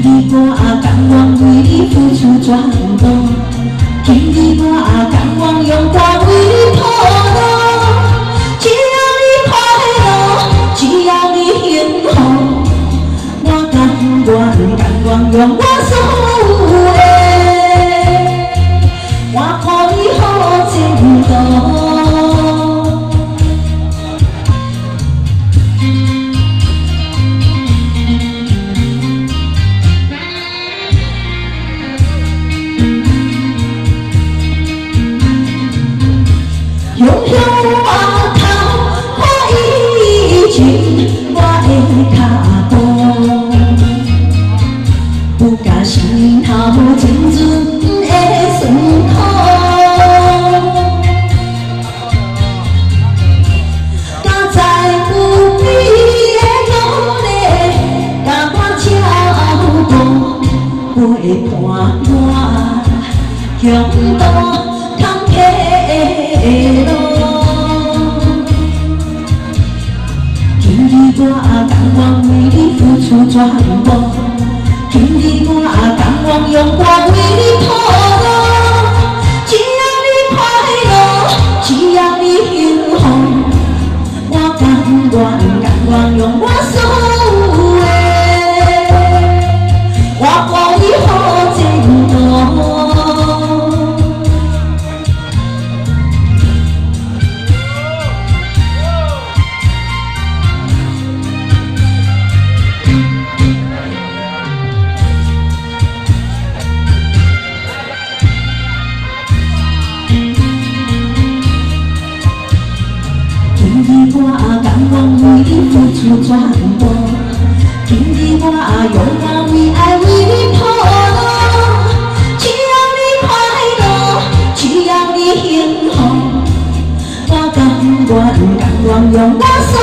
今日我甘愿为你付出全部，今日我甘愿用歌为你铺路。只要你快乐，只要你幸福，我甘愿甘愿用我所有的，我可以好前途。雄雄我头，看以前我的脚步，不甲心头阵阵的酸苦。敢知有你的努力，甲我照顾，陪伴我强度全部，今日我甘愿用歌为你铺路。只要你快乐，只要你幸福，我甘愿甘愿用我今日我甘愿为你付出全部，今日我用我为爱为你铺路。只要你快乐，只要你幸福，我甘愿甘愿用我所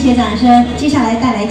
谢谢掌声，接下来带来。